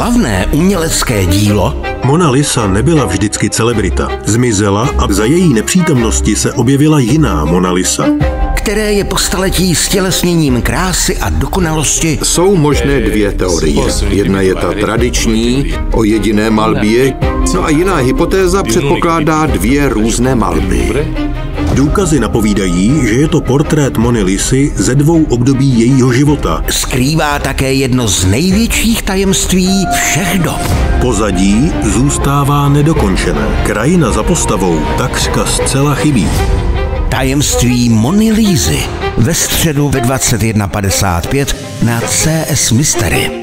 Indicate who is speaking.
Speaker 1: slavné umělecké dílo
Speaker 2: Mona Lisa nebyla vždycky celebrita. Zmizela a za její nepřítomnosti se objevila jiná Mona Lisa.
Speaker 1: které je po staletí stělesněním krásy a dokonalosti,
Speaker 3: Jsou možné dvě teorie. Jedna je ta tradiční, o jediné malbě, no a jiná hypotéza předpokládá dvě různé malby.
Speaker 2: Důkazy napovídají, že je to portrét Mony Lisy ze dvou období jejího života.
Speaker 1: skrývá také jedno z největších tajemství všech dob.
Speaker 2: Pozadí zůstává nedokončené. Krajina za postavou takřka zcela chybí.
Speaker 1: Tajemství Mony Lízy ve středu ve 21.55 na CS Mystery.